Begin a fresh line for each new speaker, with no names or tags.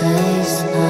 Days